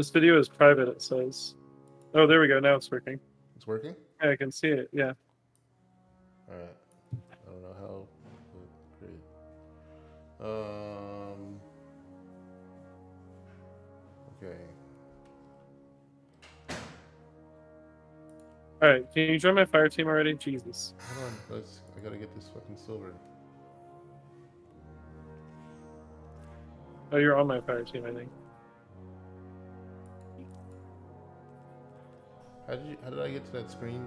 This video is private, it says. Oh, there we go. Now it's working. It's working? Yeah, I can see it. Yeah. Alright. I don't know how, great. Um. Okay. All right. Can you join my fire team already? Jesus. Hold on. Let's. I gotta get this fucking silver. Oh, you're on my fire team, I think. How did you? How did I get to that screen?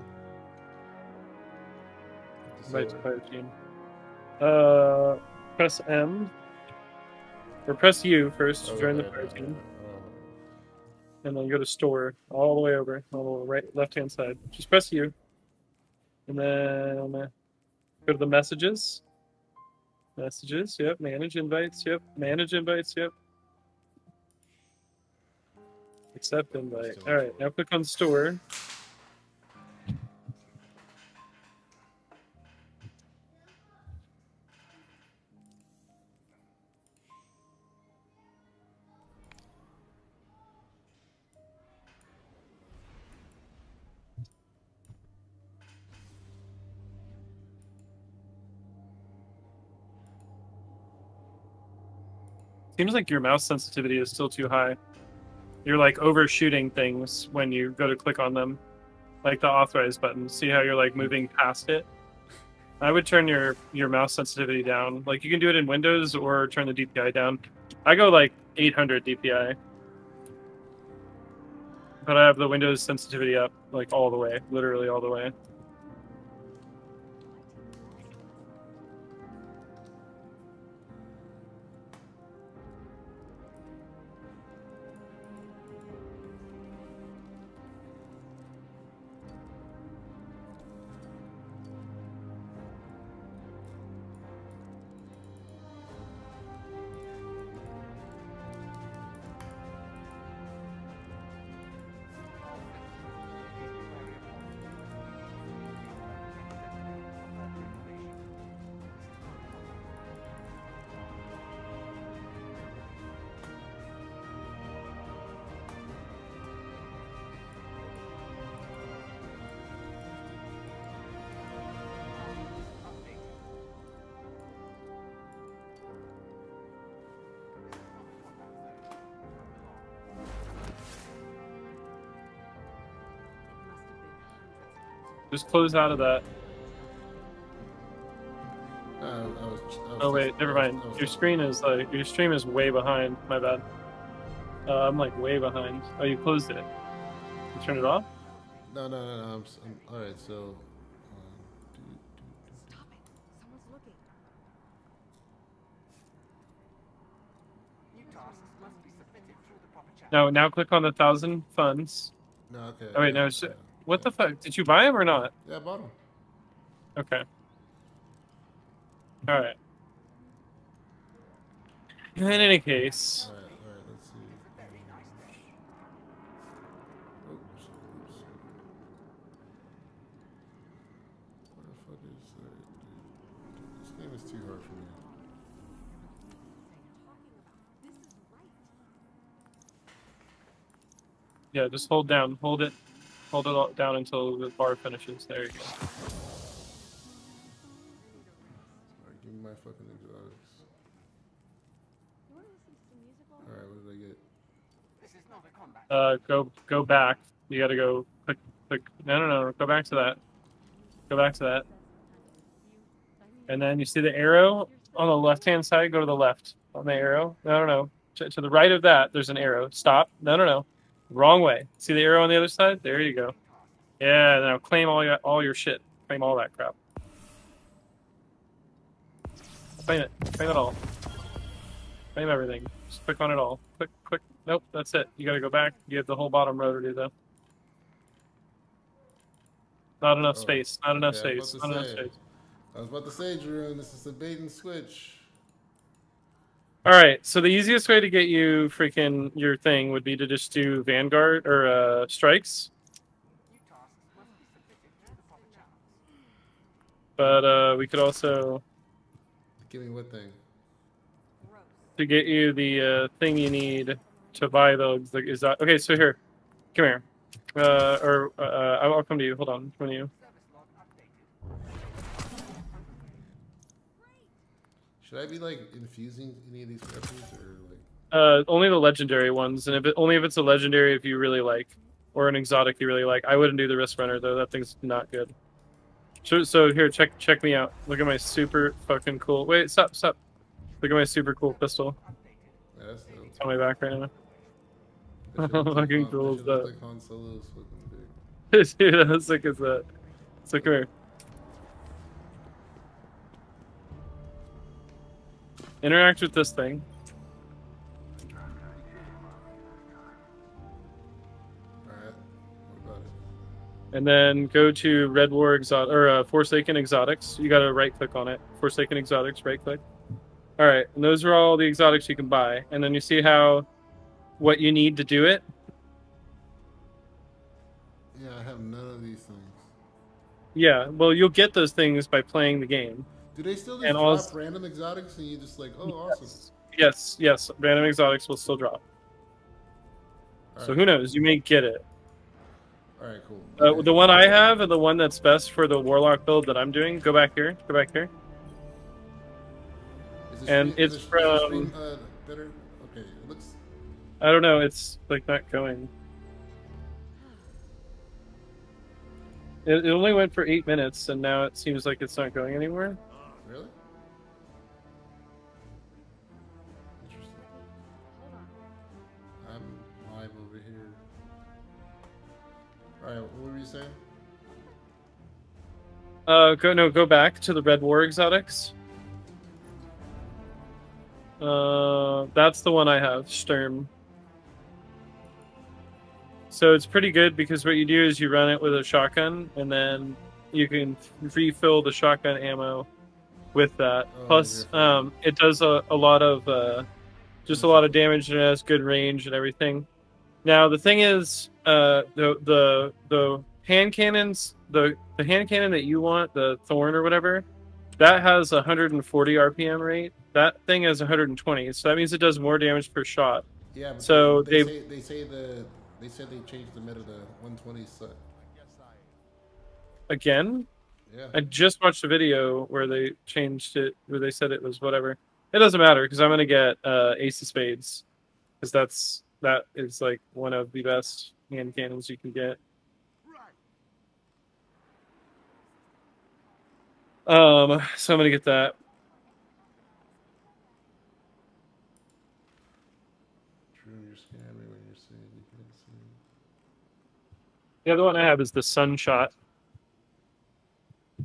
The fire team. Uh, press M. Or press U first to Oh, join the right, fire right, team, right, right. and then go to store all the way over on the right left hand side. Just press U, and then go to the messages. Messages. Yep. Manage invites. Yep. Manage invites. Yep. Accept invite. All right. Now click on store. Seems like your mouse sensitivity is still too high. You're like overshooting things when you go to click on them, like the authorize button. See how you're like moving past it? I would turn your your mouse sensitivity down. Like you can do it in Windows or turn the DPI down. I go like 800 DPI, but I have the Windows sensitivity up like all the way, literally all the way. Just close out of that. Uh, I was, I was Oh wait, just- never mind. Was- Your screen is like your stream is way behind. My bad. Uh, I'm like way behind. Oh, you closed it. You turned it off. No, no, no, no. I'm, s- I'm, all right, so. um. Stop it. Someone's looking. New tasks must be submitted through the proper channel. No, now click on the thousand funds. No, okay. Oh, wait, yeah, no, it's- yeah. What the fuck? Did you buy them or not? Yeah, I bought 'em. Okay. All right. In any case, All right, all right. Let's see. Oops, oops. Where the fuck is that? Dude, this game is too hard for me. This is right. yeah, just hold down, hold it, hold it down until the bar finishes. There you go. All right, give me my fucking exotics. You want to listen to some music while All right, what did I get? This is not a combat. Uh, go go back. You got to go click click. No, no, no. Go back to that. Go back to that. And then you see the arrow on the left hand side. Go to the left on the arrow. No, no, no. To, to the right of that, there's an arrow. Stop. No, no, no. Wrong way. See the arrow on the other side? There you go. Yeah. Now claim all your all your shit. Claim all that crap. Claim it. Claim it all. Claim everything. Just click on it all. Click, click. Nope, that's it. You gotta go back. You have the whole bottom row to do though. Not enough Oh, space. Not enough was space. Not to enough space. I was about to say, Jerome, this is a bait and switch. All right. So the easiest way to get you freaking your thing would be to just do Vanguard or uh, strikes. New tasks must be submitted through the proper channels. But uh, we could also Give me what thing? to get you the uh, thing you need to buy the like is that okay? So here, come here, uh, or uh, I'll I'll come to you. Hold on, come to you. Should I be like infusing any of these weapons or like? Uh, only the legendary ones, and if it, only if it's a legendary if you really like, or an exotic you really like. I wouldn't do the Riskrunner though. That thing's not good. So, so here, check check me out. Look at my super fucking cool. Wait, stop, stop. Look at my super cool pistol. Yeah, that's on my back right now. That shit look like Fucking cool as that. like Han Solo's fucking dick. Dude, how sick is that? So come here. Interact with this thing. Alright. What about it? And then go to Red War Exotic or uh, Forsaken Exotics. You got to right click on it. Forsaken Exotics, right click. All right, and those are all the exotics you can buy. And then you see how what you need to do it. Yeah, I have none of these things. Yeah, well, you'll get those things by playing the game. Do they still just And drop also- random exotics and you just like, oh, awesome. Yes, yes, random exotics will still drop. So Alright. who knows? You may get it. All right, cool. Uh, Okay. the one I have and the one that's best for the warlock build that I'm doing. Go back here. Go back here. the and stream- it's the- is the from- stream, uh, better. Okay, it looks. I don't know. It's like not going. It, it only went for eight minutes, and now it seems like it's not going anywhere. I'm live over here. All right, what were you saying? Uh, go no, go back to the Red War exotics. Uh, that's the one I have, Sturm. So it's pretty good because what you do is you run it with a shotgun, and then you can refill the shotgun ammo with that. Oh, Plus, um, it does a, a lot of uh, just a lot of damage and it has good range and everything. Now the thing is, uh, the the the hand cannons, the the hand cannon that you want, the thorn or whatever, that has a 140 RPM rate. That thing has 120, so that means it does more damage per shot. Yeah. So they, they- say they say the they said they changed the meta to 120 set. Again, Yeah. I just watched a video where they changed it, where they said it was whatever. It doesn't matter because I'm gonna get uh, Ace of Spades because that's that is like one of the best hand cannons you can get. Um, so I'm gonna get that. The other one I have is the Sunshot,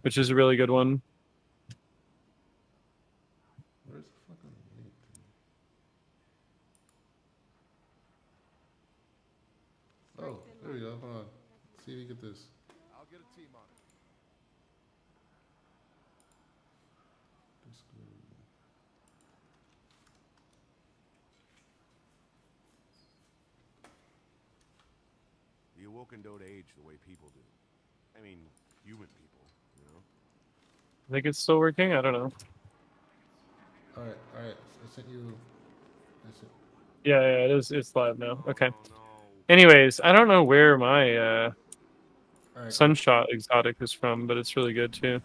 which is a really good one. Where's the fucking link? dude? Oh, there we go. Hold on. See if you get this. I'll get a team on it. Discord. The Awoken don't age the way people do. I mean, human people, you know? I think it's still working. I don't know. All right, all right. I sent you. I sent. Yeah, yeah, it is. It's live now. Okay. Oh, no. Anyways, I don't know where my uh, All right. Sunshot exotic is from, but it's really good too.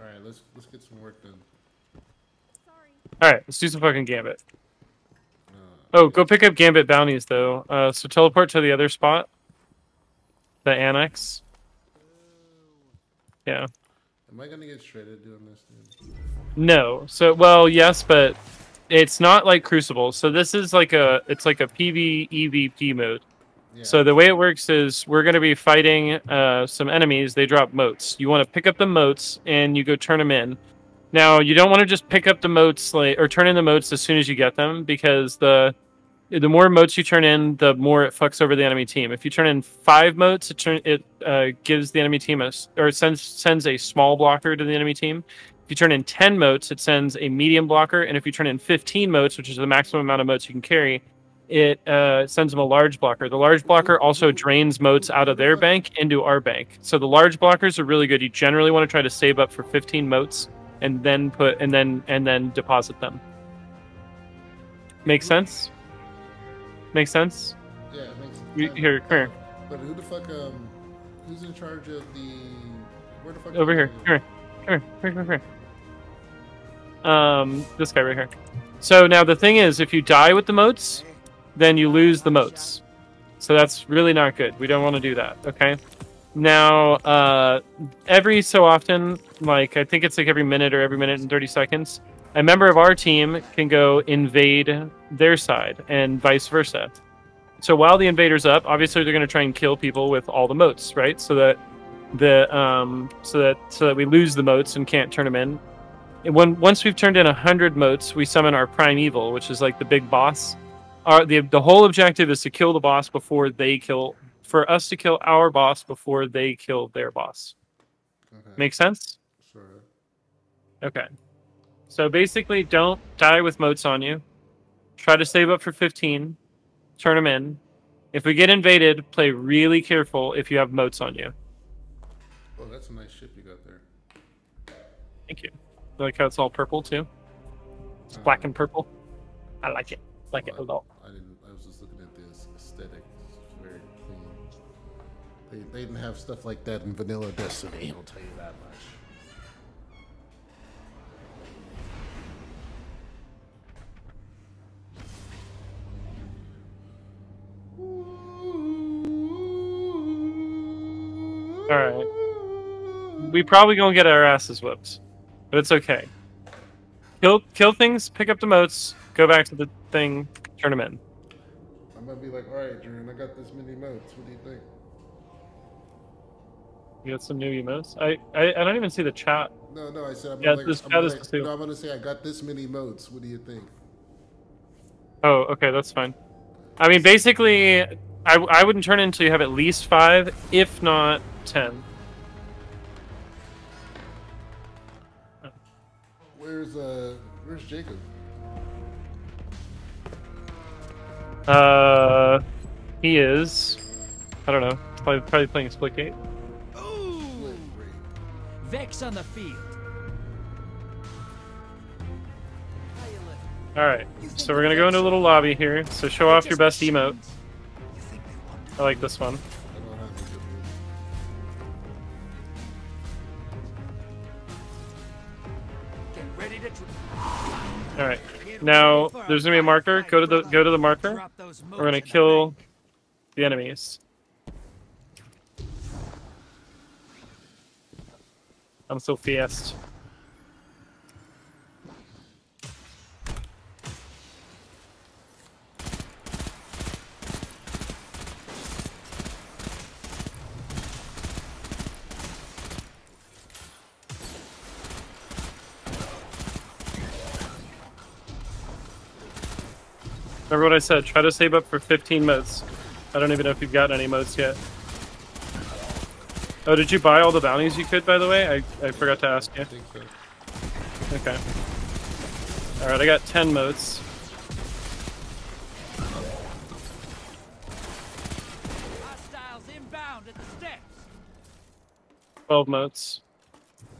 All right. Let's let's get some work done. Sorry. All right, let's do some fucking Gambit. Uh, Oh, go pick up Gambit bounties though. Uh, so teleport to the other spot, the annex. Yeah. Am I gonna get shredded doing this? Dude? No. So well, yes, but it's not like Crucible. So this is like a it's like a PV EVP mode. Yeah. So the way it works is we're going to be fighting uh, some enemies. They drop motes. You want to pick up the motes and you go turn them in. Now you don't want to just pick up the motes like or turn in the motes as soon as you get them because the the more motes you turn in, the more it fucks over the enemy team. If you turn in five motes, it turn it uh, gives the enemy team a or sends sends a small blocker to the enemy team. If you turn in ten motes, it sends a medium blocker, and if you turn in fifteen motes, which is the maximum amount of motes you can carry, it uh, sends them a large blocker. The large blocker also drains motes out of their bank into our bank. So the large blockers are really good. You generally want to try to save up for 15 motes and then put and then and then deposit them. Make sense? Make sense? Yeah, it makes kinda- here, come here. But who the fuck, um, who's in charge of the, where the fuck? Over here. Come here. Come here. Come here. Come here. Um, this guy right here. So now the thing is, if you die with the motes, then you lose the motes. So that's really not good. We don't want to do that. Okay. Now, uh, every so often, like I think it's like every minute or every minute and thirty seconds, a member of our team can go invade their side, and vice versa. So while the invader's up, obviously they're going to try and kill people with all the motes, right? So that the um so that so that we lose the motes and can't turn them in. And when once we've turned in hundred motes, we summon our Primeval, which is like the big boss. Our the the whole objective is to kill the boss before they kill for us to kill our boss before they kill their boss. Okay, Make sense? sure. Okay. So basically, don't die with motes on you. Try to save up for 15. Turn them in. If we get invaded, play really careful if you have motes on you. Oh, that's a nice ship you got there. Thank you. I like how it's all purple too. It's Uh, black and purple. I like it. I Like it a lot. I didn't. I was just looking at this aesthetic. It's very clean. They, they didn't have stuff like that in Vanilla Destiny. I'll tell you that much. All right. We probably gonna get our asses whipped, but it's okay. Kill kill things, pick up the motes, go back to the thing, turn them in. I'm gonna be like, all right, Jordan, I got this many motes. What do you think? You got some new emotes. I, I I don't even see the chat. No, no, I said I'm Yeah, gonna, this I'm chat is no, I'm gonna say I got this many motes. What do you think? Oh, okay, that's fine. I mean, basically, I, I wouldn't turn until you have at least five, if not ten. Where's uh, where's Jacob? Uh, he is. I don't know. Probably, probably playing Splitgate. Wait, wait. Vex on the field. All right. So we're gonna go into a little lobby here. So show off your best emote. I like this one. Now there's gonna be a marker. Go to the go to the marker. We're gonna kill the enemies. I'm so fast. Remember what I said? Try to save up for 15 motes. I don't even know if you've got any motes yet. Oh, did you buy all the bounties you could, by the way? I, I forgot to ask you. I think so. Okay. Alright, I got 10 motes. Hostiles inbound at the steps. 12 motes.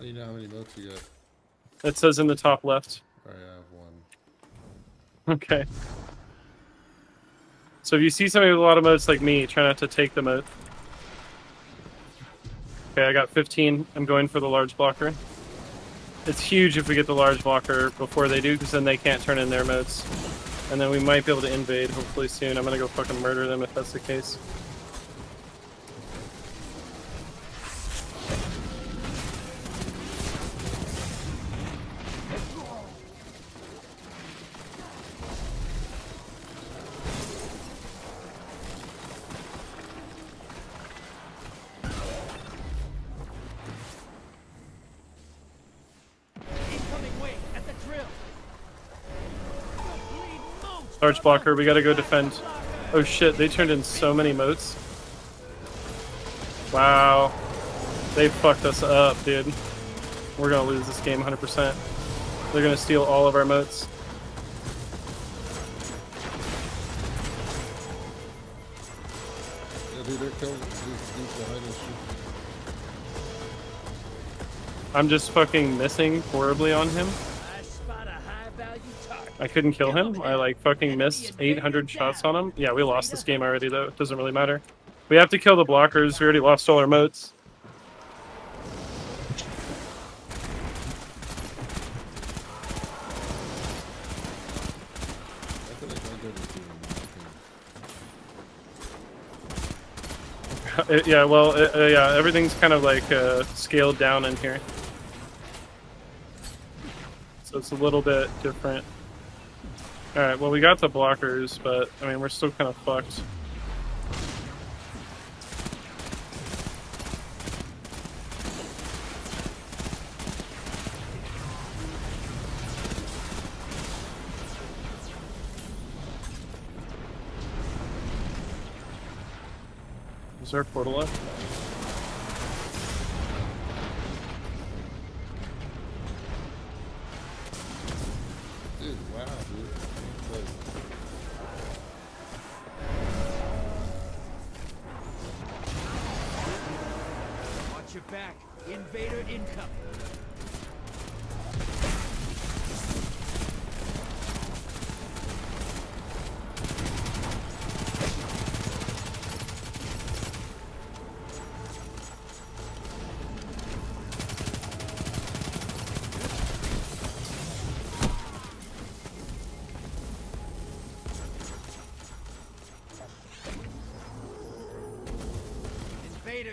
You know how many notes you got? It says in the top left. All right, I have one. Okay. So if you see somebody with a lot of motes like me, try not to take the mote. Okay, I got 15. I'm going for the large blocker. It's huge if we get the large blocker before they do, because then they can't turn in their motes. And then we might be able to invade, hopefully soon. I'm gonna go fucking murder them if that's the case. Large blocker, we gotta go defend. Oh shit, they turned in so many motes. Wow. They fucked us up, dude. We're gonna lose this game 100%. They're gonna steal all of our motes. Yeah, dude, they're killing these dudes behind us. I'm just fucking missing horribly on him. I couldn't kill him. I like fucking missed 800 shots on him. Yeah, we lost this game already though. It doesn't really matter. We have to kill the blockers. We already lost all our motes. I feel like I gotta do nothing. Uh, yeah, well, uh, uh, yeah, everything's kind of like uh, scaled down in here. So it's a little bit different. Alright, well, we got the blockers, but I mean, we're still kind of fucked. Is there a portal left?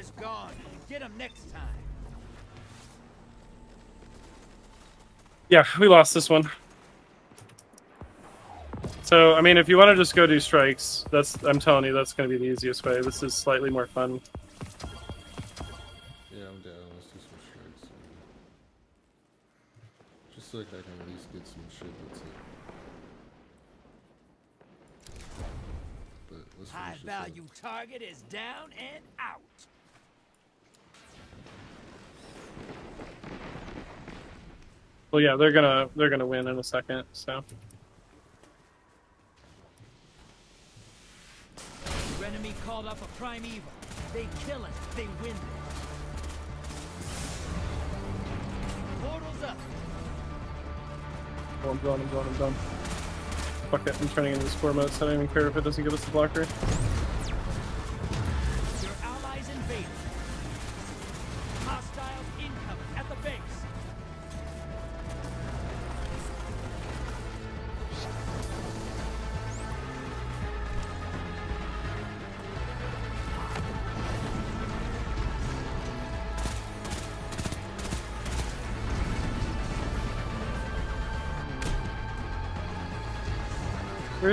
Invader's gone. Get him next time. Yeah, we lost this one. So, I mean, if you want to just go do strikes, that's I'm telling you, that's going to be the easiest way. This is slightly more fun. yeah, I'm down. Let's do some strikes. Just so like I can at least get some shit that's it. But let's High finish this value target is down and out. Well, yeah, they're gonna they're gonna win in a second. So, Your enemy called up a primeval. They kill it. They win it. Portals up. oh, I'm done. I'm done. I'm done. Fuck it. I'm turning into score mode, so I don't even care if it doesn't give us the blocker.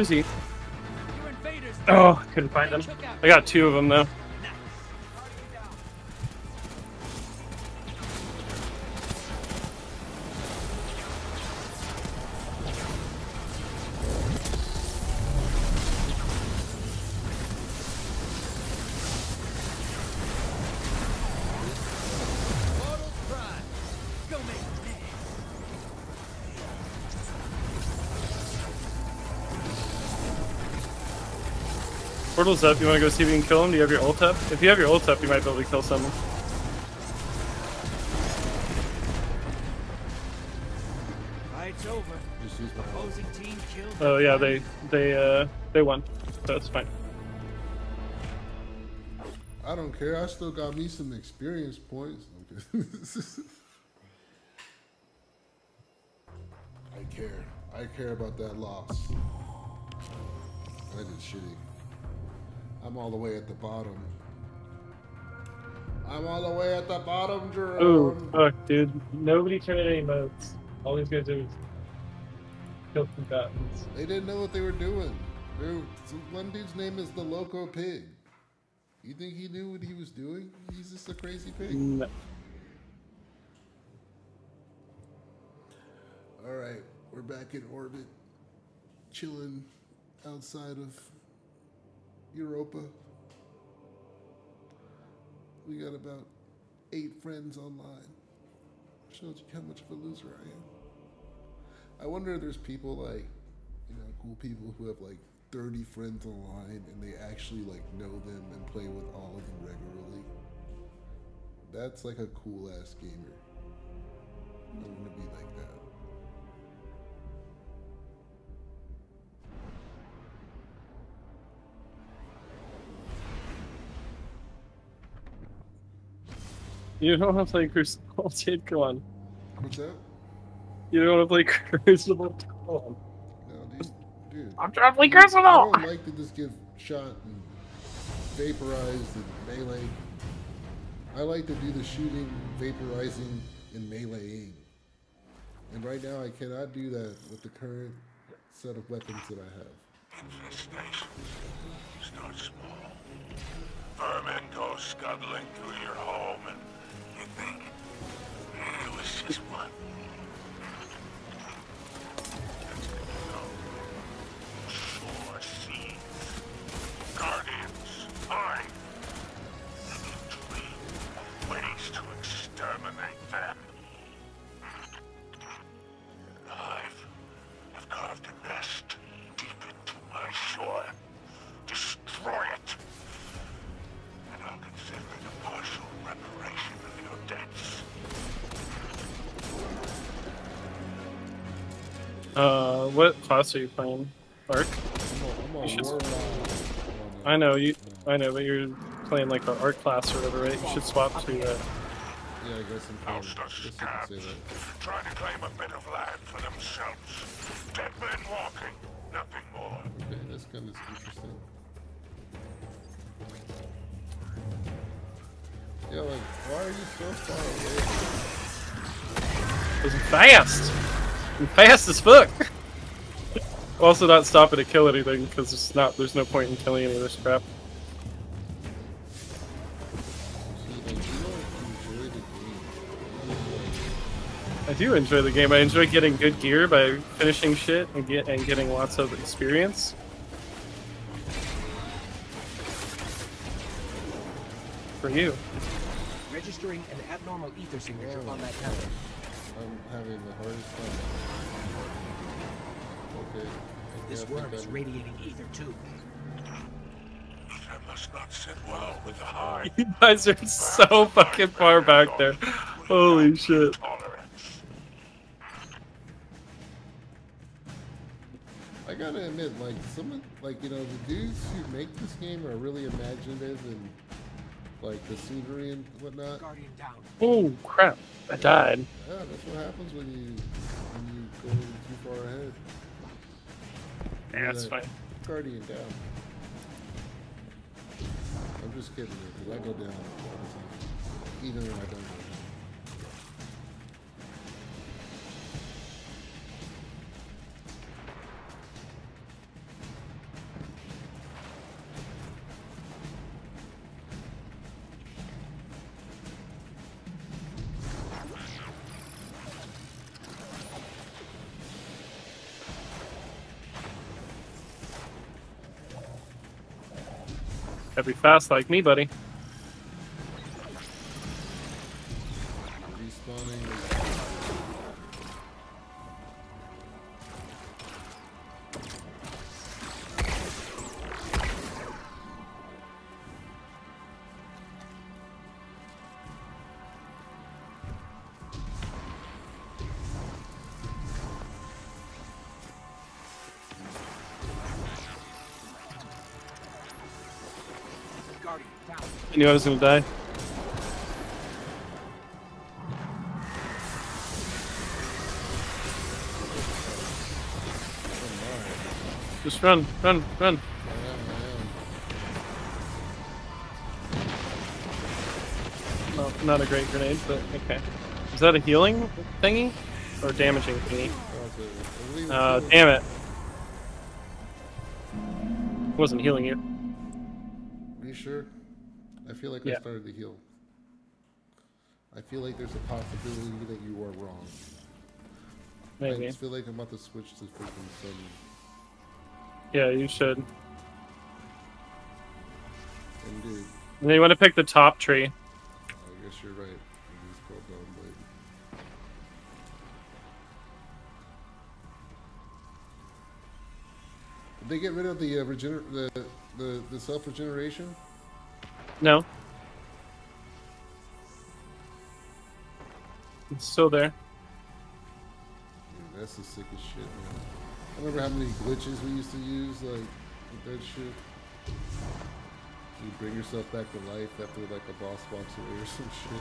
Where is he? Oh, couldn't find him. I got two of them though. Portal's up. You want to go see if you can kill him? Do you have your ult up? If you have your ult up, you might be able to kill someone. Fight's over. Just use my. Opposing team killed. Oh yeah, they they uh they won, so it's fine. I don't care. I still got me some experience points. I'm. I care. I care about that loss. That is shitty. I'm all the way at the bottom. I'm all the way at the bottom, Oh Jerome. fuck, dude! Nobody turned in any motes. All these guys do is kill combatants. They didn't know what they were doing. Were- one dude's name is the Loco Pig. You think he knew what he was doing? He's just a crazy pig. No. All right, we're back in orbit, chilling outside of Europa. We got about eight friends online. Shows you how much of a loser I am. I wonder if there's people like, you know, cool people who have like 30 friends online and they actually like know them and play with all of them regularly. That's like a cool ass gamer. I want to be like that. You don't want to play Crucible, dude. Come on. What's that? You don't want to play Crucible. Come on. No, dude. dude. I'm trying to play I Crucible. don't like to just get shot and vaporized and melee. I like to do the shooting, vaporizing, and meleeing. And right now, I cannot do that with the current set of weapons that I have. Infestation is not small. Vermin go scuttling through your home and you think it was just one. Sure seeds. Guardians. Fine. And ways to exterminate them. What class are you playing? Arc. I'm on, I'm on You should- Warlock. I know you. I know, but you're playing like an art class or whatever, right? You should swap to. Uh, Yeah, I guess I'm playing. House I guess you can scabs say that. trying to claim a bit of land for themselves. Dead men walking, nothing more. Okay, this gun is interesting. Yeah, like, why are you so far away? it's fast. I'm fast as fuck. Also, not stopping to kill anything because it's not. There's no point in killing any of this crap. See, like, you don't enjoy the game. You like, I do enjoy the game. I enjoy getting good gear by finishing shit and get and getting lots of experience. For you. Registering an abnormal ether signature on that tower. I'm having the hardest time. Okay. okay, This worm is radiating ether too. That must not sit well with the high You guys are so fucking far back there. Holy shit. I gotta admit, like, someone, like, you know, the dudes who make this game are really imaginative and, like, the scenery and whatnot. Oh crap! I died. Yeah, that's what happens when you when you go too far ahead. Yeah, that's fine. Guardian down. I'm just kidding, because I go down all the time, even when I don't Gotta be fast like me, buddy. Knew I was gonna die. Just run, run, run. Well, not a great grenade, but okay. Is that a healing thingy? Or damaging thingy? Uh, damn it. Wasn't healing you. Are you sure? I feel like Yeah. I started to heal. I feel like there's a possibility that you are wrong. I Maybe. just feel like I'm about to switch to freaking Sunny. Yeah, you should. And dude, And then you want to pick the top tree. I guess you're right. It is called Dawnblade. Did they get rid of the uh, regener- the the, the self regeneration? No. It's still there. that's the sickest shit, man. I remember how many glitches we used to use, like with that shit. You bring yourself back to life after like a boss walks away or some shit.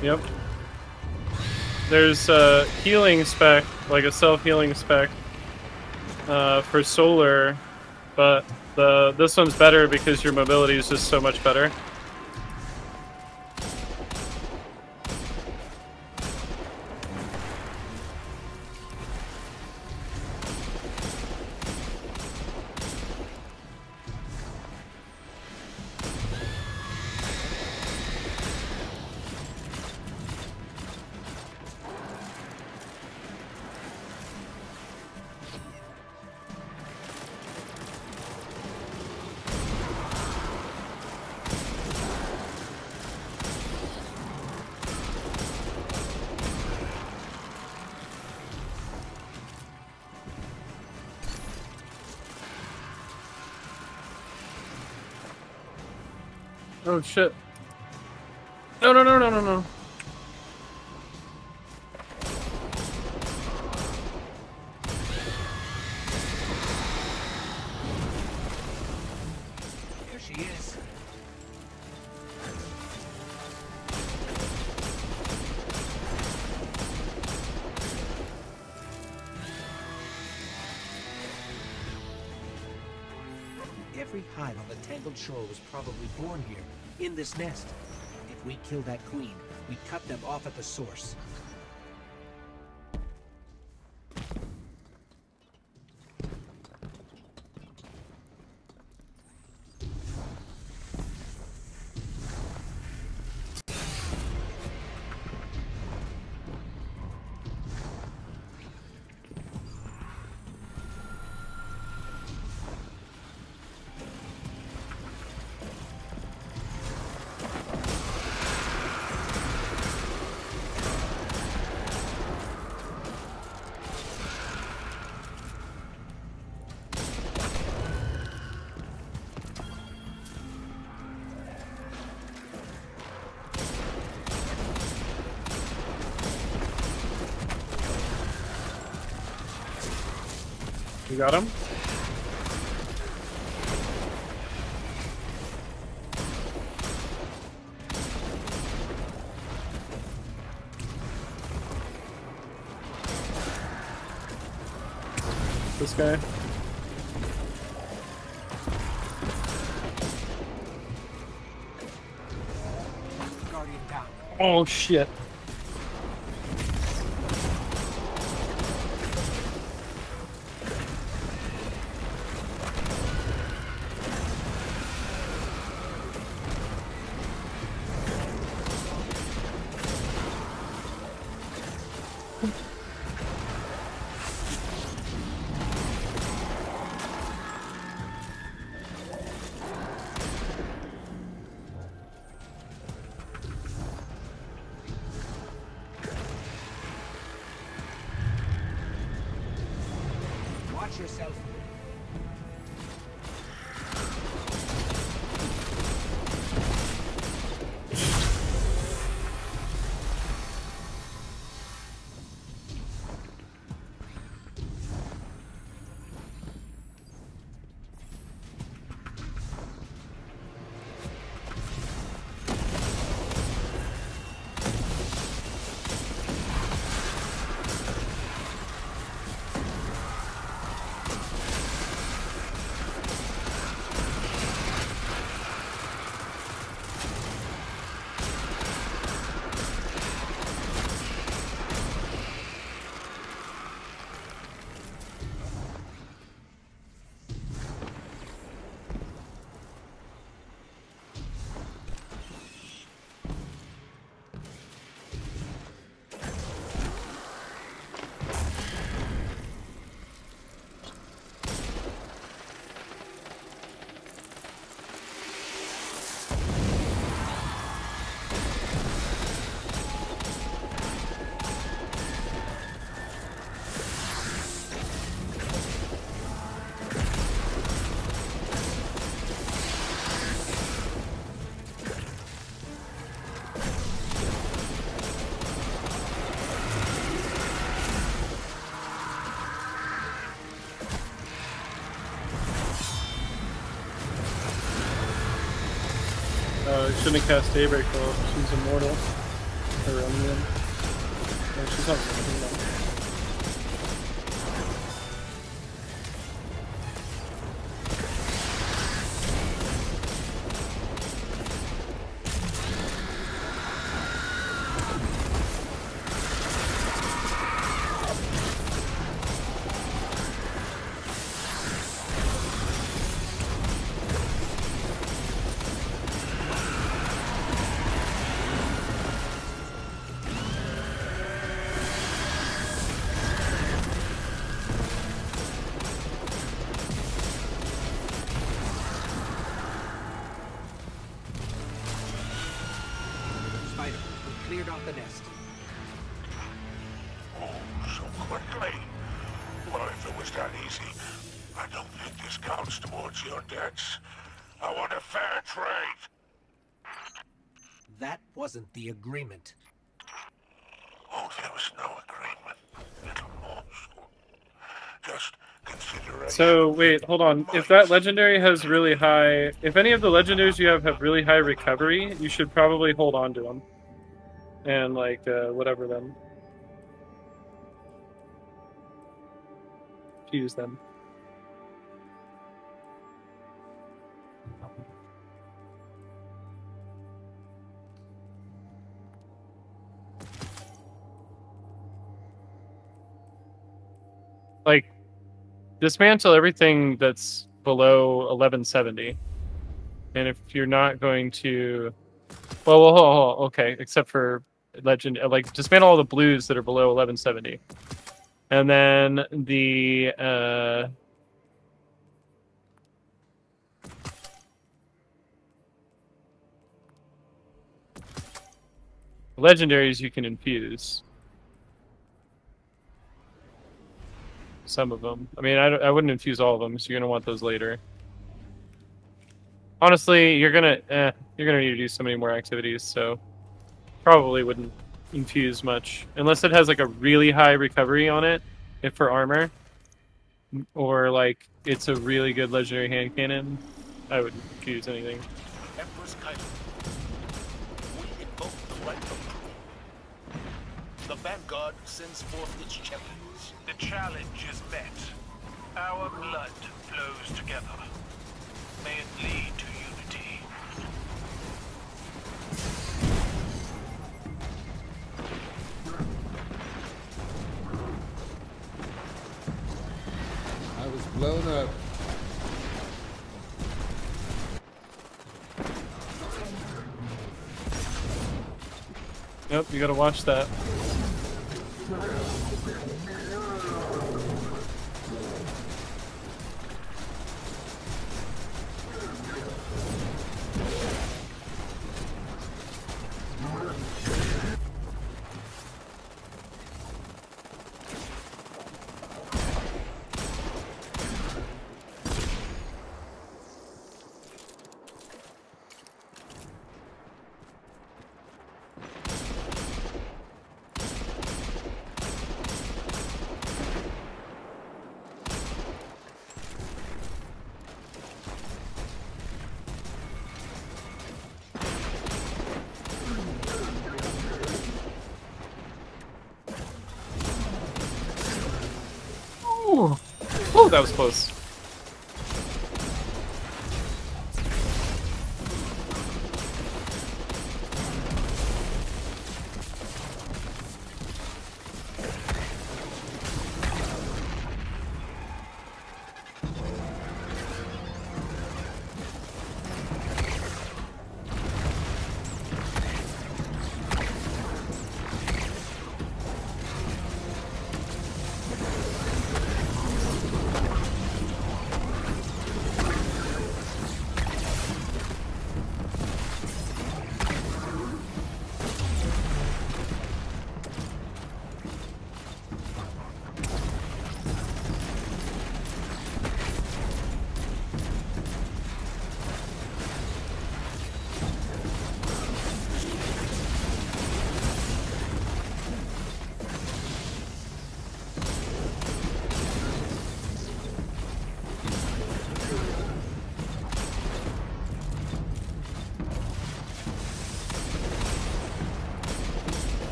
and- Yep. There's a healing spec, like a self healing spec, uh, for solar, but the this one's better because your mobility is just so much better. Oh shit. No, no, no, no, no, no. Here she is. Every hive on the Tangled Shore was probably born here, in this nest. If we kill that queen, we cut them off at the source. Got him? This guy. Oh shit. Yourself. Shouldn't have cast Daybreak though. She's immortal. Wasn't the agreement. Oh, there was no agreement. Little morsel. Just consideration. So wait, hold on. If that legendary has really high, if any of the legendaries you have have really high recovery, you should probably hold on to them, and like uh, whatever them, fuse them. Like dismantle everything that's below 1170 and if you're not going to well, well hold, hold, okay except for legend like dismantle all the blues that are below 1170 and then the uh legendaries you can infuse some of them. I mean, I, I wouldn't infuse all of them, so you're gonna want those later. Honestly, you're gonna eh, you're gonna need to do so many more activities, so probably wouldn't infuse much unless it has like a really high recovery on it, if for armor, or like it's a really good legendary hand cannon. I wouldn't infuse anything. Empress Caiatl. We invoke the right of rule. The Vanguard sends forth its champions. The challenge is met. Our blood flows together. May it lead to unity. I was blown up. Nope, you gotta watch that. Ooh. Oh, that was close.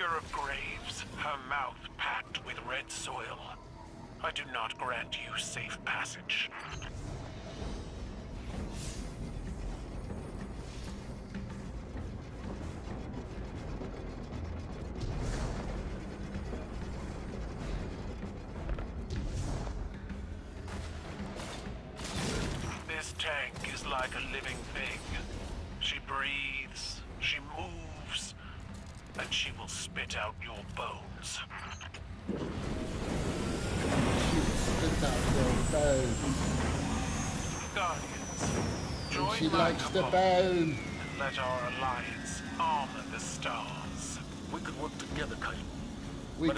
Digger of graves, her mouth packed with red soil. I do not grant you safe passage.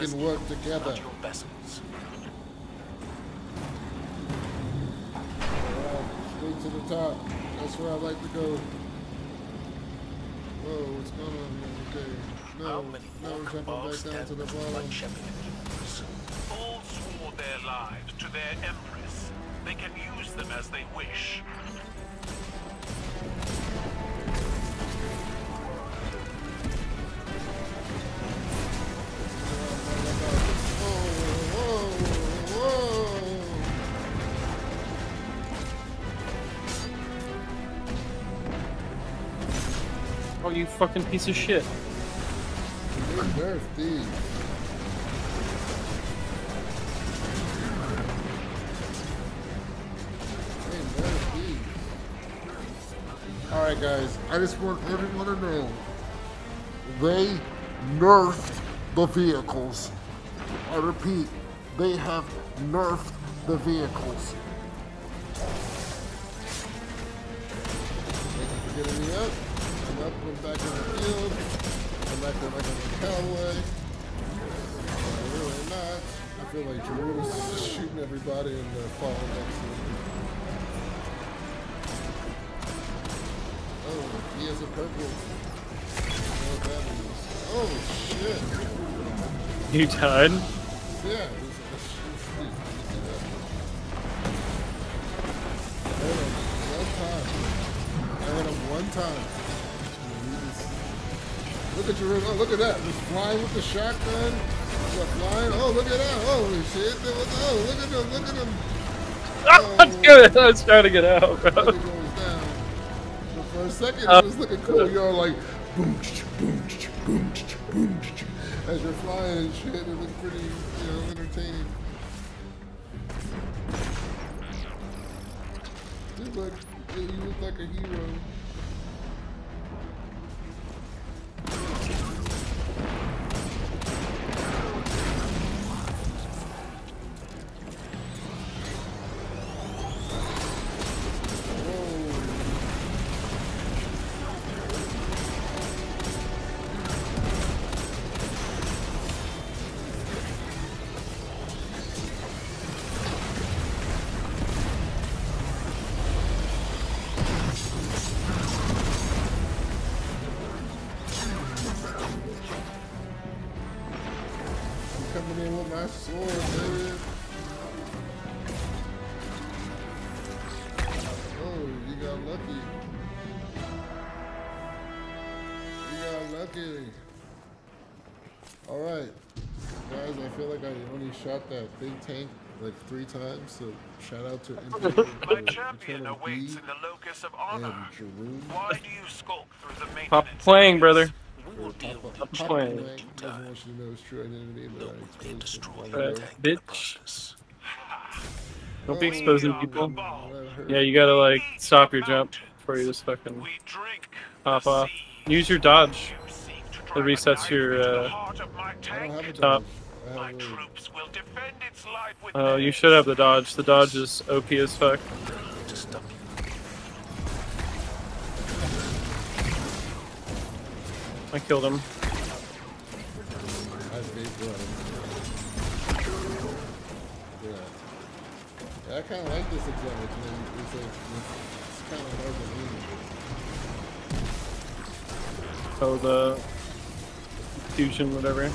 Can work together. Not your vessels. Alright, straight to the top. That's where I like to go. Whoa, what's going on here? Okay. No, many no, more we're jumping back down to the bottom. like Shepard and yours? All swore their lives to their empress. They can use them as they wish. You fucking piece of shit. They nerfed. Alright guys, I just want everyone to know they nerfed the vehicles. I repeat, they have nerfed the vehicles. Thank you for getting me up. I'm up, back the field. I'm back really not. I feel like Drew is shooting everybody and falling next to me. Oh, he has a purple. Oh, shit. You died? Yeah, it Look at your, oh, look at that. Just flying with the shotgun. Flying. Oh, look at that. Holy shit. There was- Oh, look at him. Look at him. Oh, that's good. I was trying to get out, bro. It goes down. But for a second, Uh, it was looking cool. You're like, boom, boom, boom, boom, as you're flying and shit. It looked pretty, you know, entertaining. You look, you look like a hero. Shot that big tank like three times, so shout out to Imperial, My uh, champion awaits in the locus of honor. Why do you skulk through the maintenance? Stop playing, brother. We will deal with Papa, each Papa playing. Blank doesn't you to know his true identity, but I exposed destroy him. the Uh, tank in the bitch. Don't be Oh, exposing people. Cabal. That hurt. Yeah, you gotta like stop your jump before you just fucking We pop off. Use your dodge. You seek to It resets your, uh, heart of my I don't tank. have a Top. Dodge. I My oh. troops will defend its life with Oh, you should have the dodge. The dodge is OP as fuck. To stop you. I killed him. I vape run. Yeah. yeah. I kind of like this exotic, man. It's like, it's kind of hard to lean. Oh, the fusion, whatever.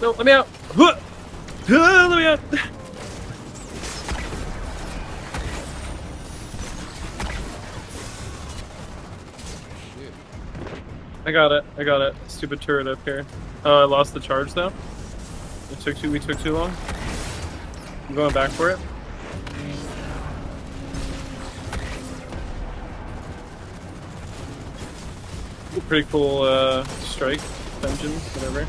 No, let me out. Let me out. I got it. I got it. Stupid turret up here. Uh, I lost the charge though. It took too. We took too long. I'm going back for it. Pretty cool uh, strike, dungeon, whatever.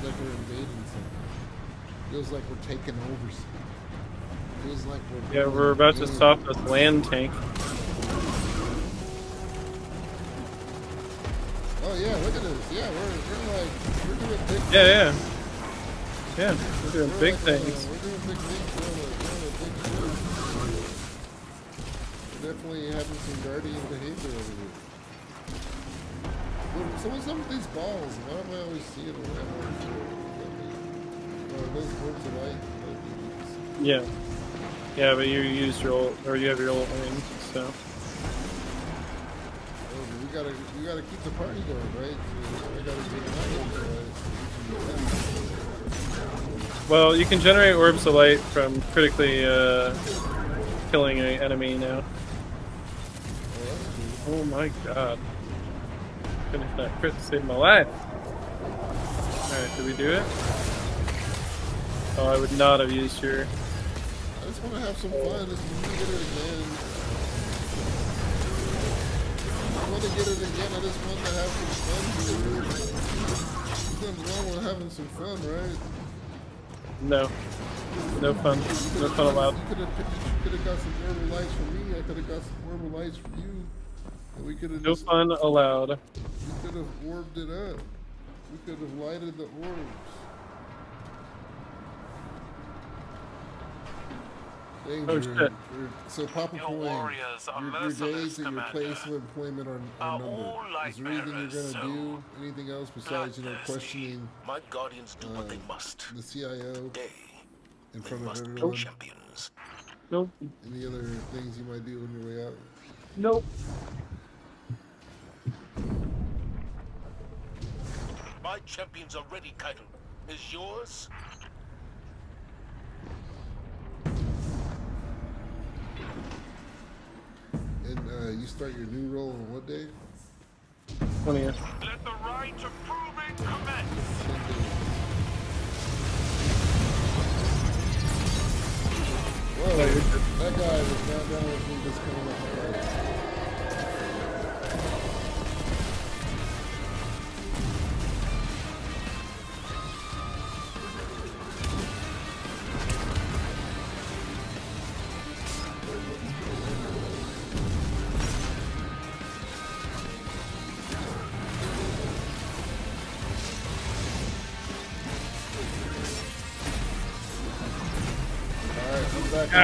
Feels like we're invading something. Feels like we're taking over something. Feels like we're. Yeah, we're about to stop this land tank. Oh yeah, look at this. Yeah, we're we're like we're doing big. Yeah, yeah. Yeah, we're doing We're big like, uh, things. we're doing big things. We're on we're on a big show. We're definitely having some guardian behavior over here. So what's up with these balls? Why am I always seeing them? I don't know. Oh, those orbs of light. Yeah. Yeah, but you use your ult, or you have your ult wing, so. Oh, we gotta we gotta keep the party going, right? We gotta get my orbs Well, you can generate orbs of light from critically uh, killing an enemy now. Oh my god. Finish that crit to save my life. Alright, did we do it? Oh, I would not have used your... I just want to have some fun. Just want to get it again. I want to get it again. I just want to have some fun. here. Nothing wrong with having some fun, right? No. No fun. No fun allowed. You could have you could have got some orbital lights from me. I could have got some orbital lights from you. We could have No fun allowed. We could have orbed it up. We could have lighted the orbs. Danger. Oh, shit. Your- So Papa Your Point, warriors are your, your merciless, days at your place of employment are, Are are numbered. Is there anything you're gonna do? Anything else besides, you know, questioning My guardians do what they Uh, must. the CIO They, in they front of must be everyone? champions. Nope. Any other things you might do on your way out? Nope. My champions are ready, Caiatl. Is yours? And uh, you start your new role on what day? 20th. Let the rite of proving commence. Whoa, No, you're good. that guy was not down with me just coming up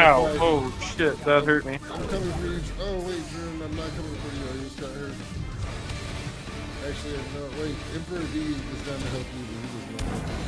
Ow! Oh shit, that hurt me. I'm coming for you. Oh wait, June, I'm not coming for you. I just got hurt. Actually, no. Wait, Emperor D is down to help you, but he does not.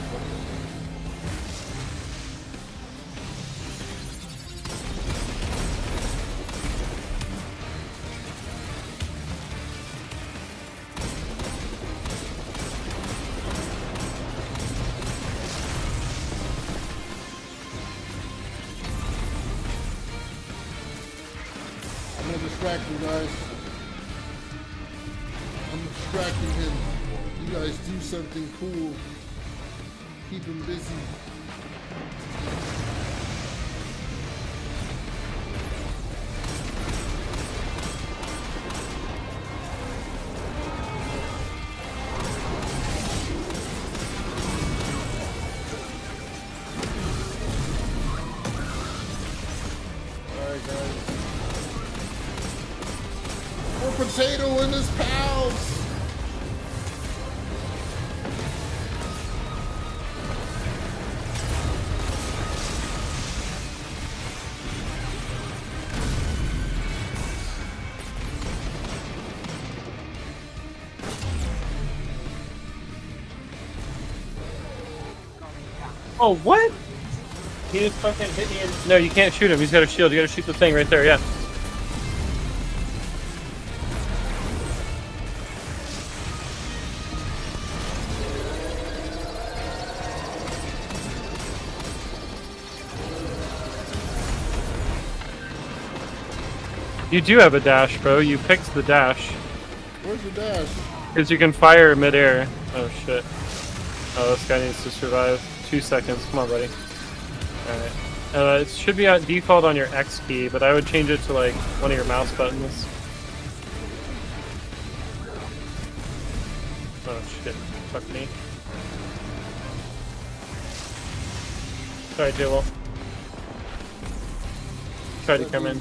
You guys do something cool. Keep him busy. Oh, what? He just fucking hit me in. No, you can't shoot him. He's got a shield. You gotta shoot the thing right there, yeah. You do have a dash, bro. You picked the dash. Where's the dash? Because you can fire midair. Oh shit. Oh, this guy needs to survive. Two seconds. Come on, buddy. Alright. Uh, it should be at default on your X key, but I would change it to like one of your mouse buttons. Oh shit. Fuck me. Sorry, J-Wolf. Tried to come in.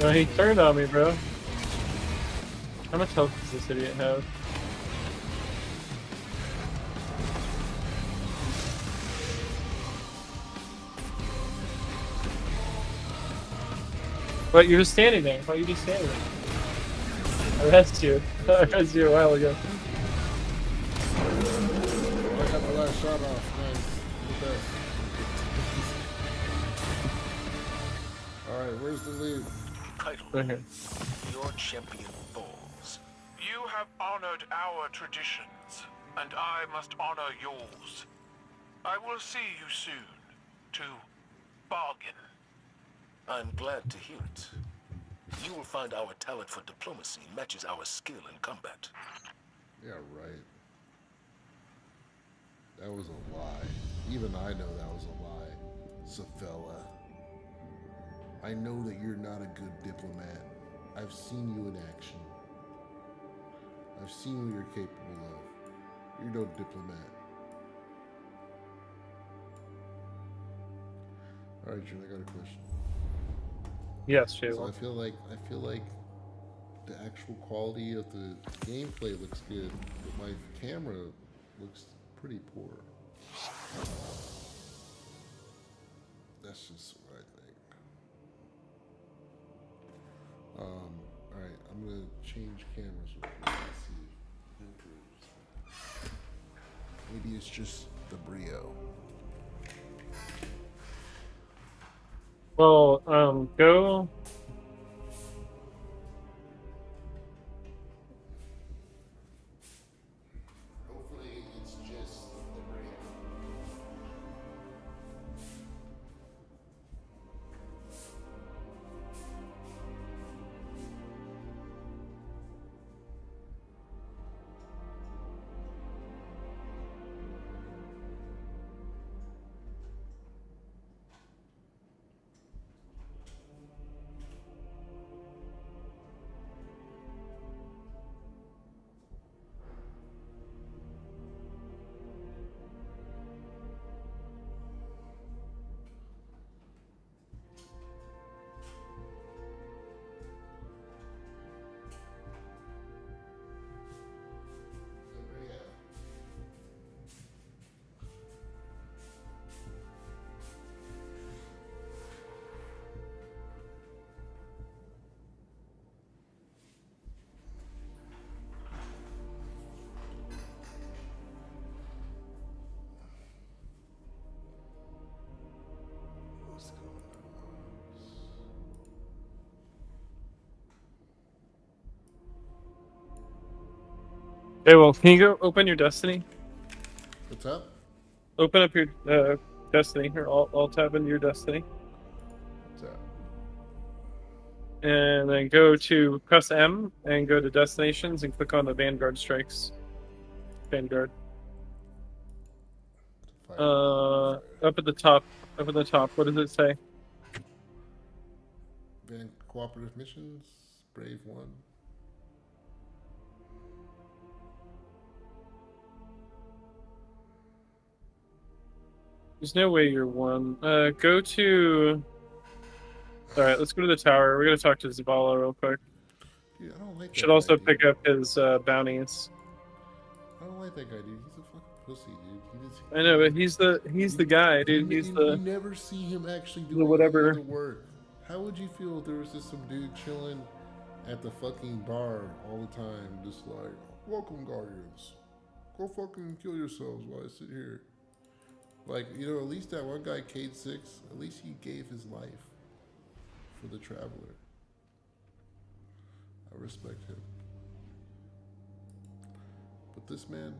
No, he turned on me, bro. How much health does this idiot have? What, you're just standing there. Why are you just standing there? I arrest you. I arrest you a while ago. I got my last shot off. Nice. Look at that. Alright, where's the lead? Title. Right here. Your champion falls. You have honored our traditions, and I must honor yours. I will see you soon to bargain. I'm glad to hear it. You will find our talent for diplomacy matches our skill in combat. Yeah, right. That was a lie. Even I know that was a lie. Zavala. I know that you're not a good diplomat. I've seen you in action. I've seen what you're capable of. You're no diplomat. Alright, June, I got a question. Yes, So I feel like I feel like the actual quality of the gameplay looks good, but my camera looks pretty poor. That's just what I think. Um, all right, I'm gonna change cameras real quick and see if it improves. Maybe it's just the brio. Well, um, go. Hey, well, can you go open your Destiny? What's up? Open up your uh, Destiny, or alt, alt tab into your Destiny, What's up? and then go to press M and go to Destinations and click on the Vanguard Strikes. Vanguard. Uh, up at the top. Up at the top. What does it say? Van cooperative missions, Brave One. There's no way you're one. Uh, go to. All right, let's go to the tower. We're gonna talk to Zavala real quick. Dude, I don't like that Should also pick up his uh, bounties. I don't like that guy, dude. He's a fucking pussy, dude. He just, I know, but he's the he's the guy, dude. You, He's you- the you never see him actually doing whatever. work. How would you feel if there was just some dude chilling at the fucking bar all the time, just like, "Welcome, guardians. Go fucking kill yourselves while I sit here." Like, you know, at least that one guy, Cayde Six, at least he gave his life for the traveler. I respect him. But this man,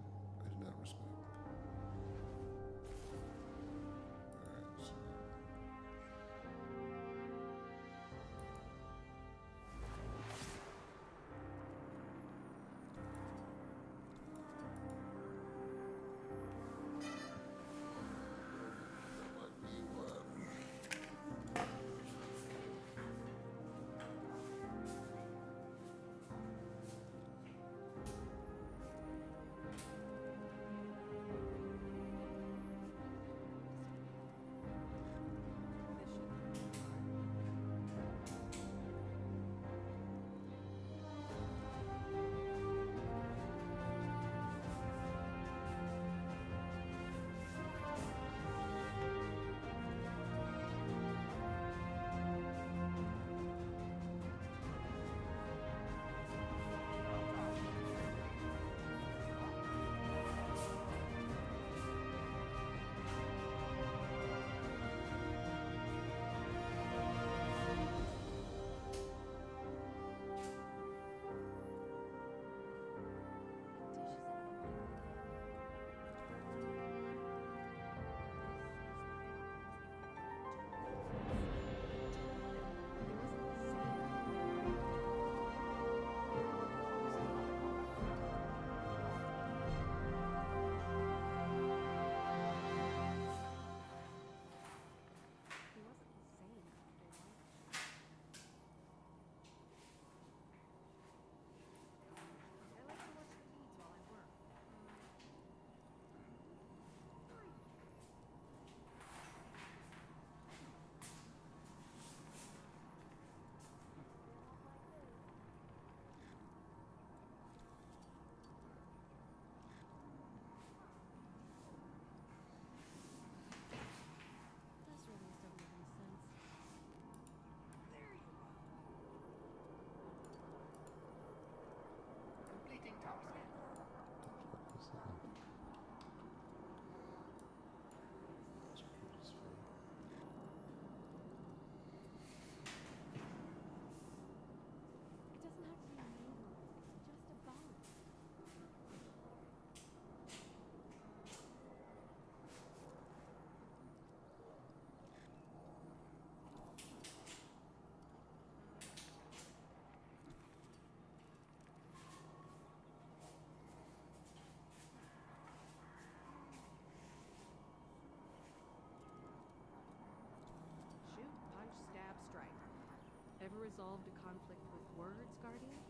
resolved a conflict with words, Guardian?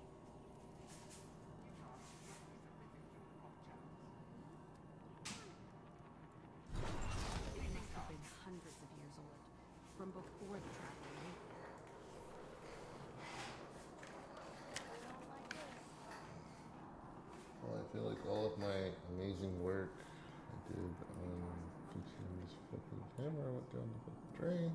It must have been hundreds of years old, from before the traveler knew. Well, I feel like all of my amazing work I did on fixing this fucking camera went down the fucking drain.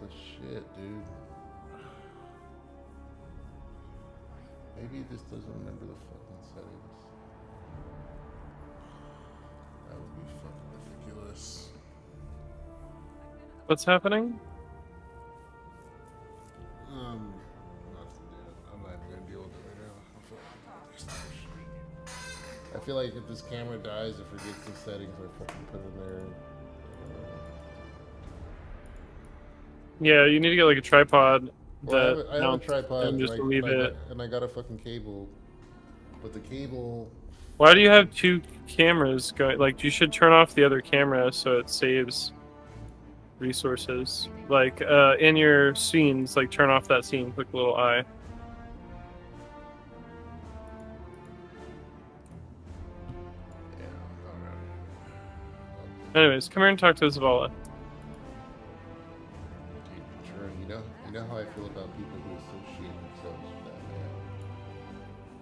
The shit, dude? Maybe it just doesn't remember the fucking settings. That would be fucking ridiculous. What's happening? Um. I'm not even gonna deal with it right now. I'm fucking pissed. I feel like if this camera dies, it forgets the settings I fucking put in there. Yeah, you need to get like a tripod Well, I have, that have a tripod and just I, leave and I it. got, and I got a fucking cable, but the cable. Why do you have two cameras going? Like, you should turn off the other camera so it saves resources. Like, uh, in your scenes, like, turn off that scene. Click little eye. Anyways, come here and talk to Zavala.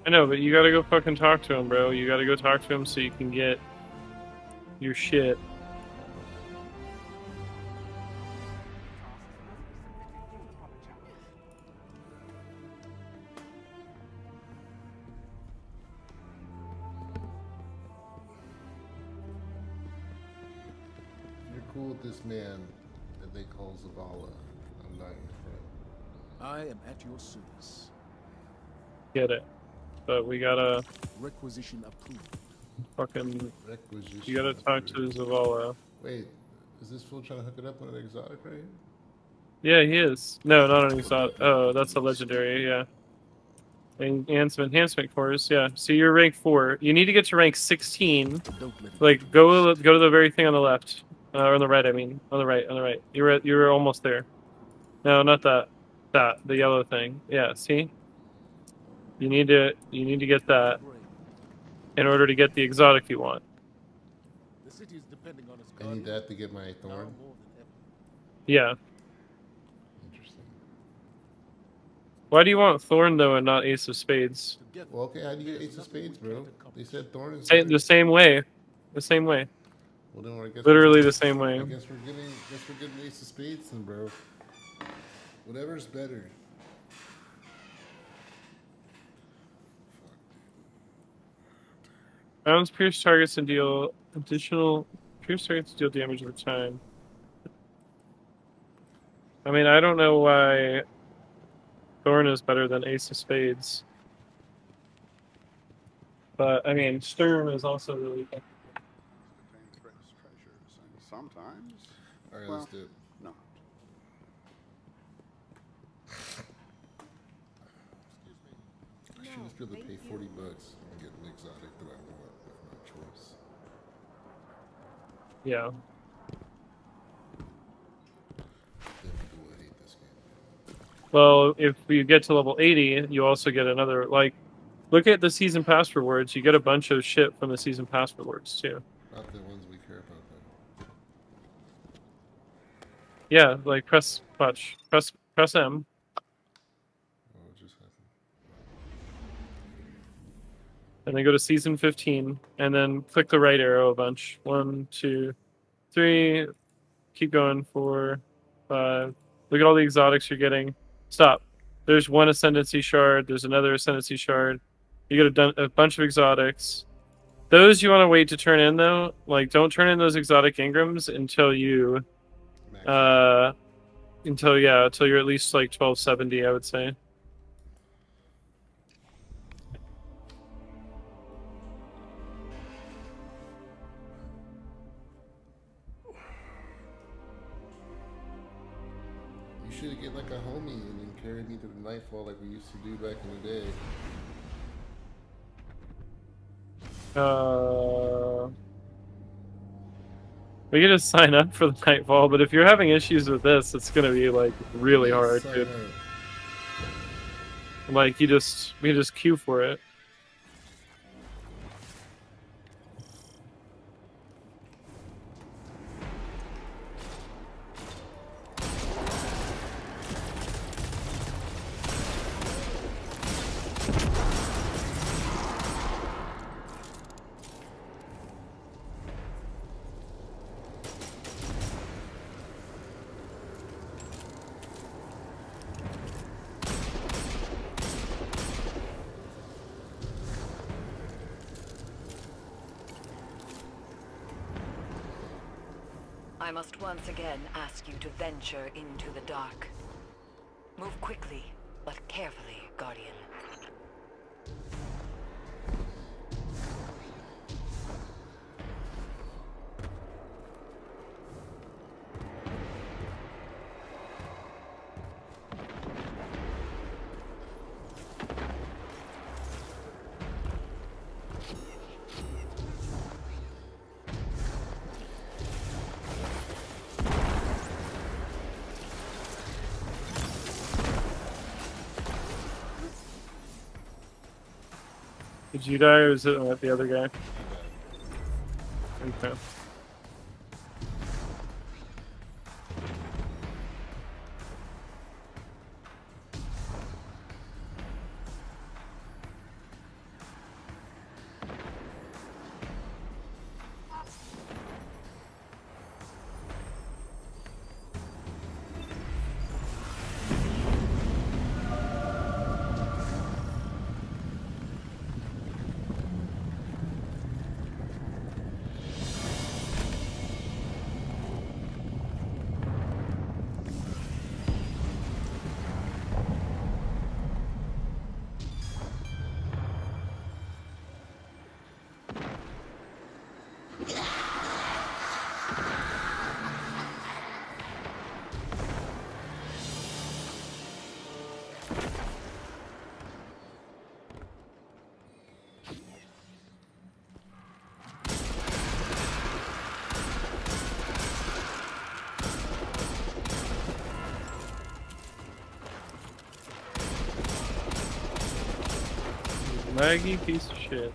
I know, but you gotta go fucking talk to him, bro. You gotta go talk to him so you can get your shit. You're cool with this man that they call Zavala, I'm not your friend. I am at your service. Get it. But we gotta Requisition approved. fucking. Requisition. You gotta talk to Zavala. Wait, is this fool trying to hook it up on an exotic right here? Yeah, he is. No, not an exotic. Oh, that's a legendary. Yeah. Enhancement, enhancement course. Yeah. So you're rank four. You need to get to rank sixteen. Don't let it Like go go to the very thing on the left, uh, or on the right. I mean, on the right, on the right. You're you're almost there. No, not that. That the yellow thing. Yeah. See. You need to you need to get that in order to get the exotic you want. The city is depending on its I need that to get my now thorn. more than ever. Yeah. Interesting. Why do you want Thorn though and not Ace of Spades? Well, okay, how do you get Ace of Spades, bro? They said thorn is. Sa- The same way. The same way. Well, then I guess Literally the same way. I guess we're getting, guess we're getting Ace of Spades, then, bro. Whatever's better. Rounds pierce targets and deal additional pierce targets deal damage over time. I mean, I don't know why Thorn is better than Ace of Spades. But I mean, Sturm is also really good. contain precious treasures, and sometimes All right, Well- let's do it. not. I should just be able to pay 40 bucks Yeah. Well, if you get to level 80, you also get another, like, look at the season pass rewards. You get a bunch of shit from the season pass rewards, too. Not the ones we care about, though. Yeah, like, press, watch, press, press M. and then go to season 15 and then click the right arrow a bunch. One two three keep going four five. Look at all the exotics you're getting. Stop. There's one ascendancy shard there's another ascendancy shard. You get a, dun- a bunch of exotics. Those you want to wait to turn in though like don't turn in those exotic engrams until you uh until yeah until you're at least like 1270 i would say nightfall like we used to do back in the day. Uh, we can just sign up for the Nightfall, but if you're having issues with this, it's gonna be like really hard, dude. Like you just we just queue for it. I must once again ask you to venture into the dark. Move quickly, but carefully, Guardian. Did you die or is it uh, the other guy? Okay. Laggy piece of shit.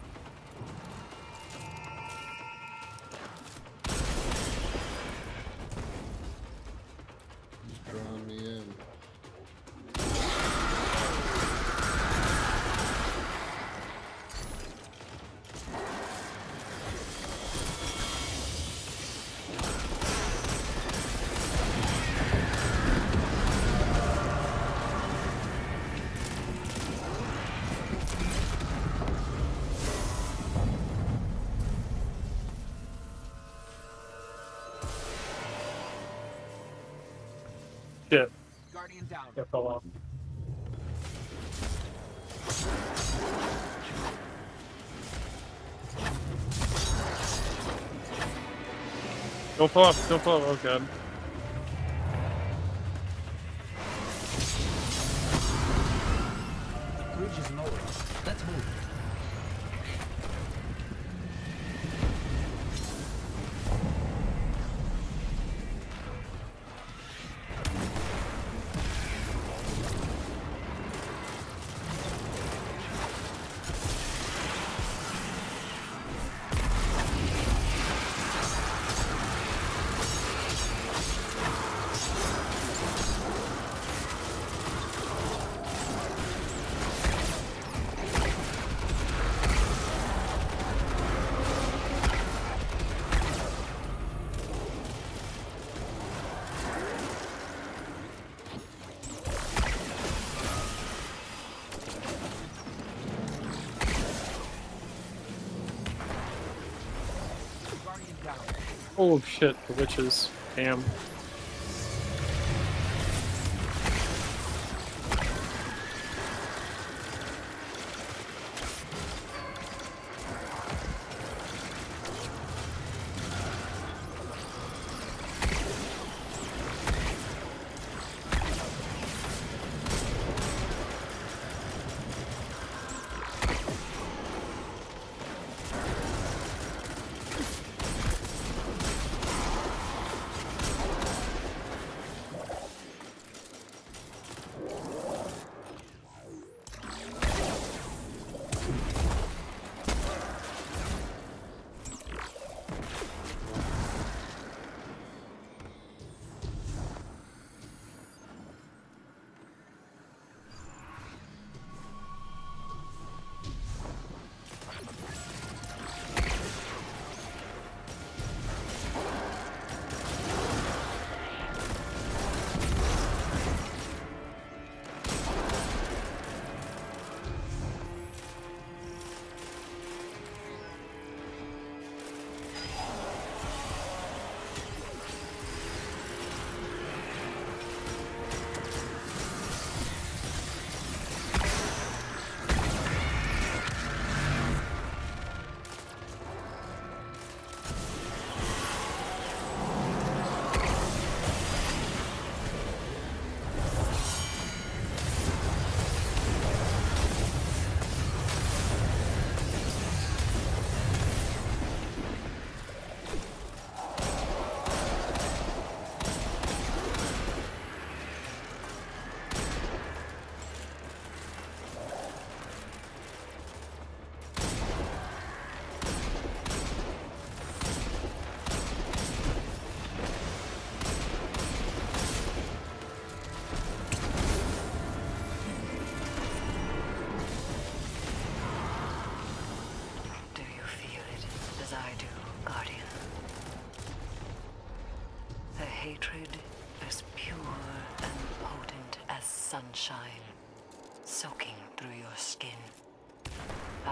That fell off. Don't fall off, don't fall off, oh god. Oh shit, the witches. Damn.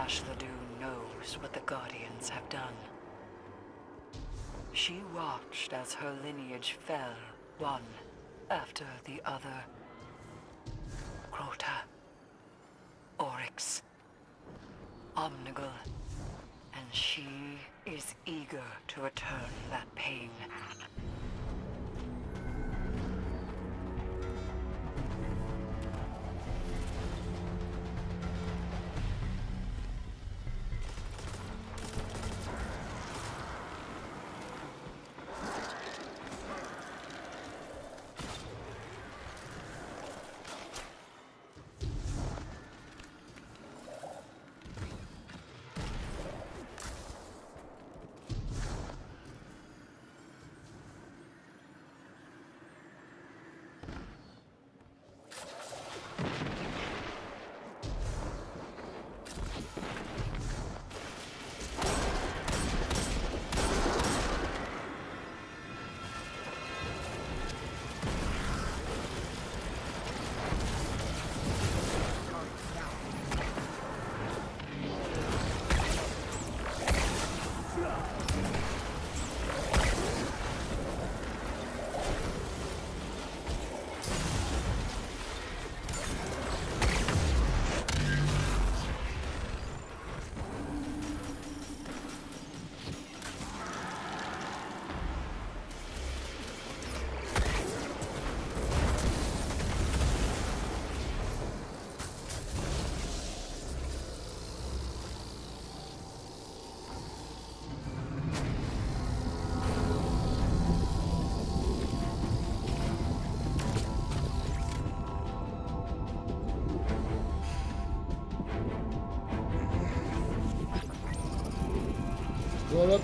Hashladûn knows what the Guardians have done. She watched as her lineage fell, one after the other. Crota, Oryx, Omnigul, and she is eager to return that pain.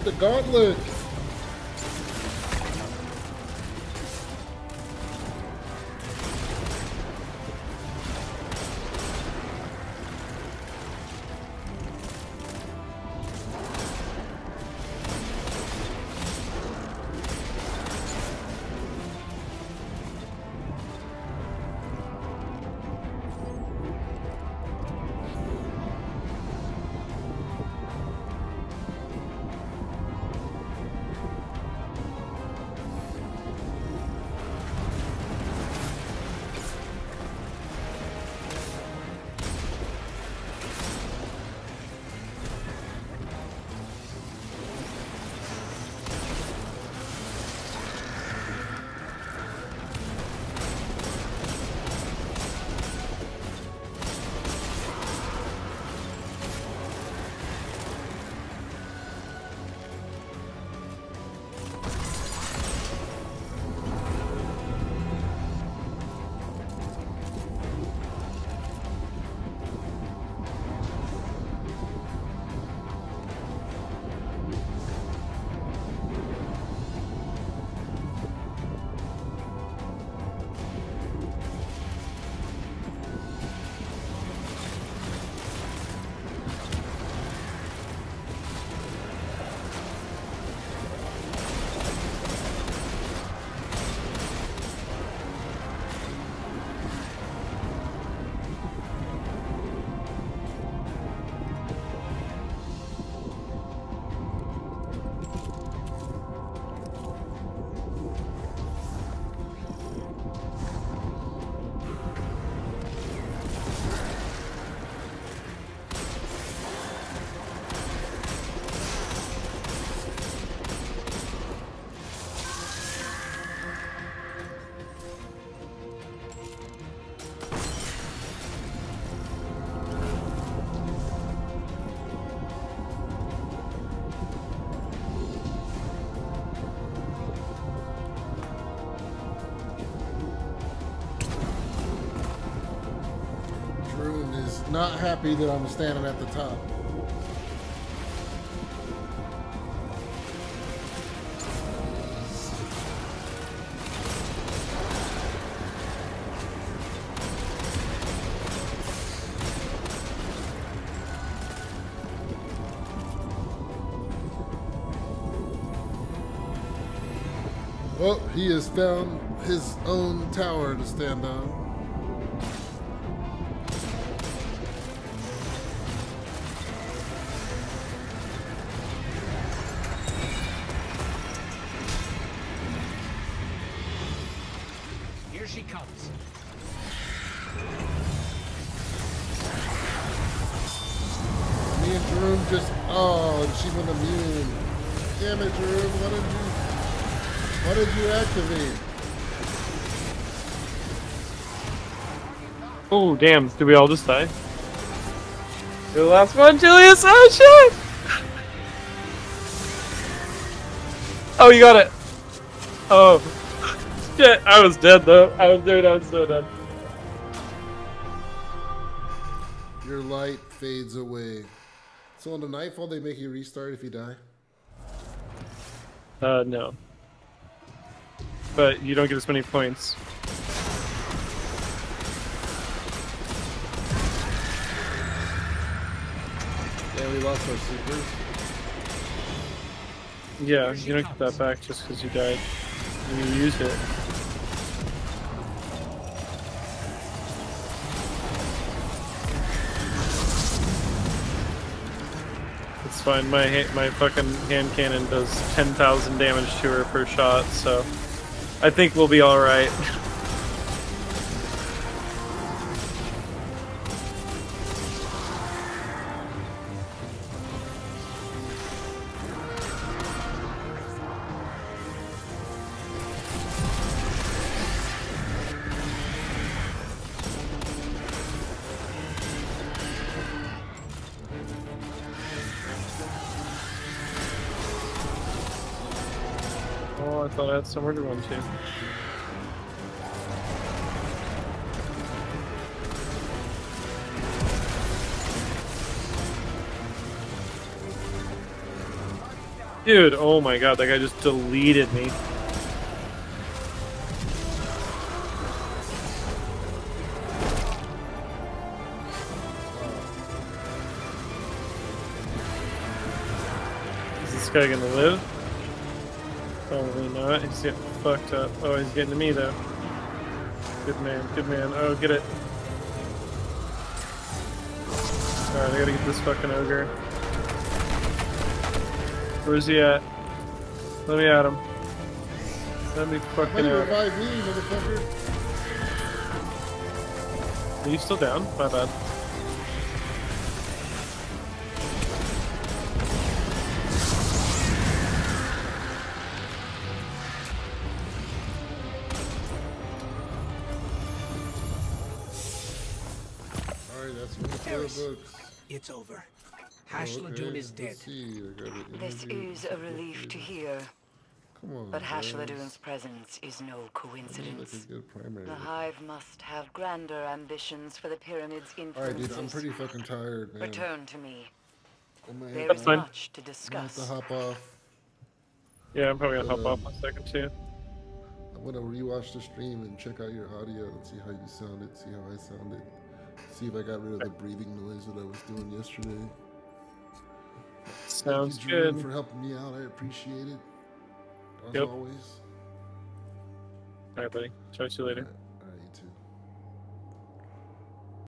The gauntlet. Not happy that I'm standing at the top. Well, he has found his own tower to stand on. Damn! Did we all just die? The last one, Julius. Oh shit! Oh, you got it. Oh shit! I was dead though. I was dead. I was so dead. Your light fades away. So on the nightfall, they make you restart if you die. Uh, no. But you don't get as many points. We lost our supers. Yeah, you don't get that back just because you died. You used it. It's fine. My my fucking hand cannon does ten thousand damage to her per shot, so I think we'll be all right. I somewhere to run to. Dude, oh my god, that guy just deleted me. Is this guy gonna live? Not. He's getting fucked up. Oh, he's getting to me though. Good man, good man. Oh, get it. Alright, I gotta get this fucking ogre. Where's he at? Let me at him. Let me fucking him. revive me, motherfucker? Are you still down? My bad. Over. Hashladûn is dead. let's see, I got it. This is a relief to hear. Come on, But guys. Hashladûn's presence is no coincidence. like a good primary. The Hive must have grander ambitions for the pyramid's In Alright, dude, I'm pretty fucking tired, man. Return to me. I might There have is to- much to I might have to hop off. Yeah, I'm probably gonna hop Uh, off in a second too. I'm gonna rewatch the stream and check out your audio and see how you sounded, see how I sounded, see if I got rid of the breathing noise that I was doing yesterday. Sounds Thank you, good. for helping me out. I appreciate it. As Yep. always. Alright, buddy. Talk to you later.